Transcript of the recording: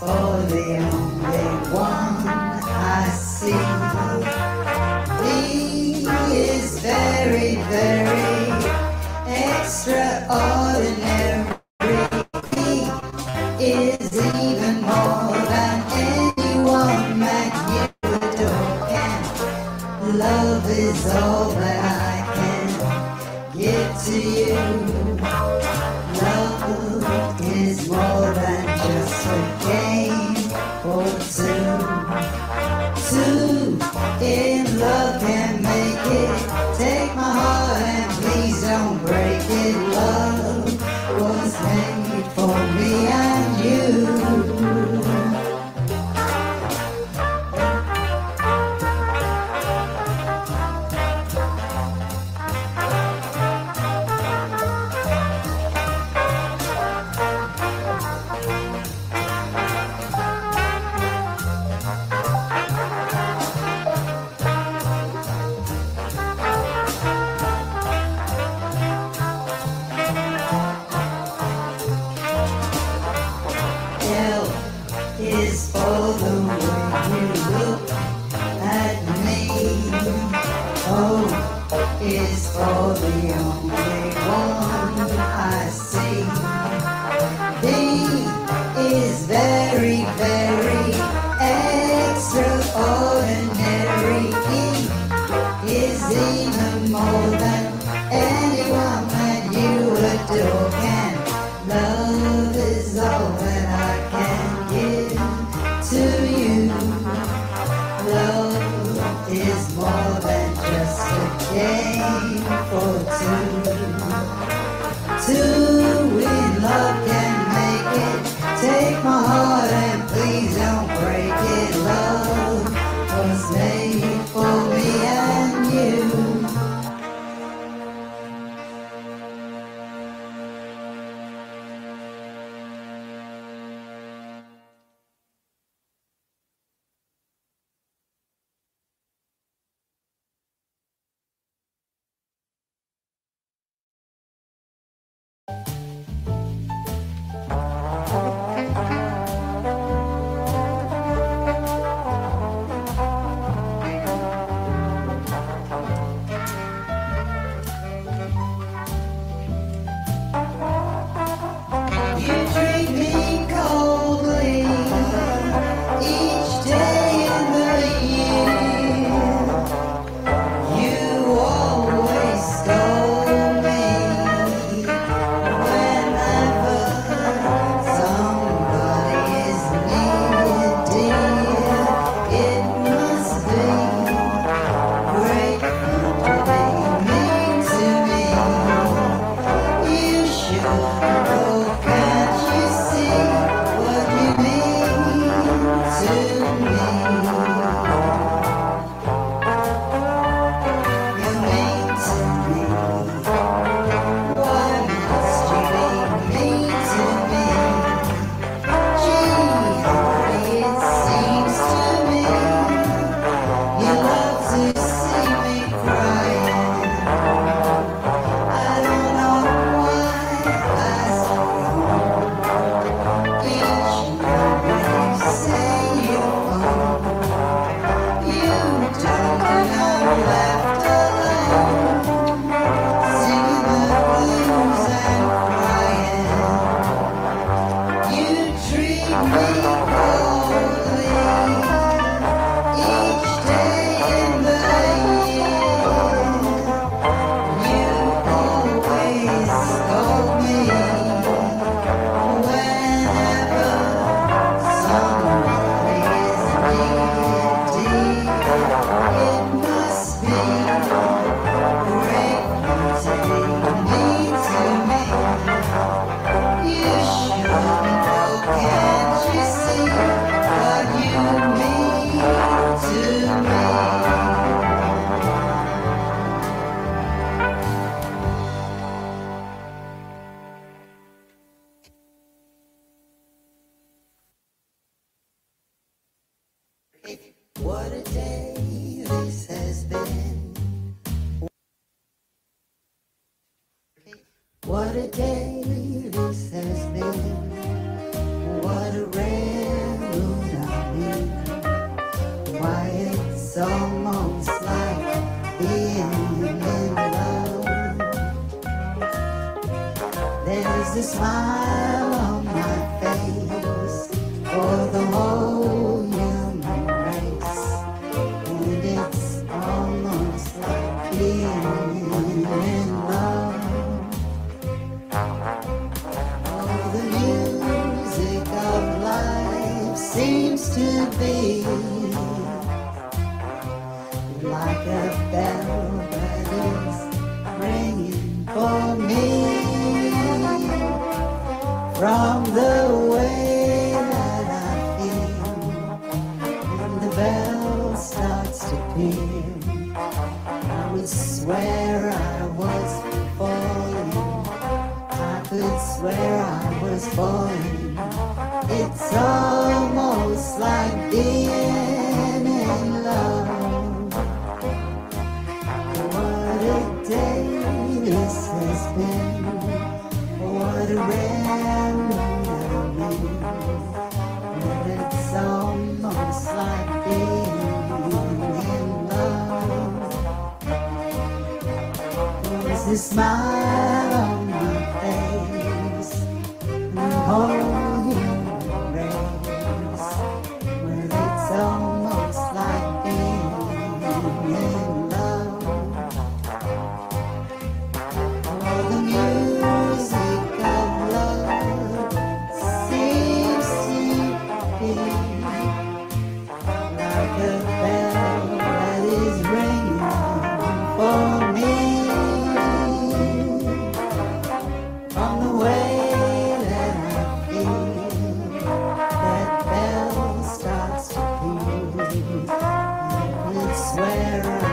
for the only one I see. He is very, very extraordinary. He is for me and you. Take my What a day this has been. What a day this has been. What a rare moon I mean. Why it's almost like being in love. There's a smile. bell starts to peal, I would swear I was falling. I could swear I was falling. It's almost like being. his smile. Where are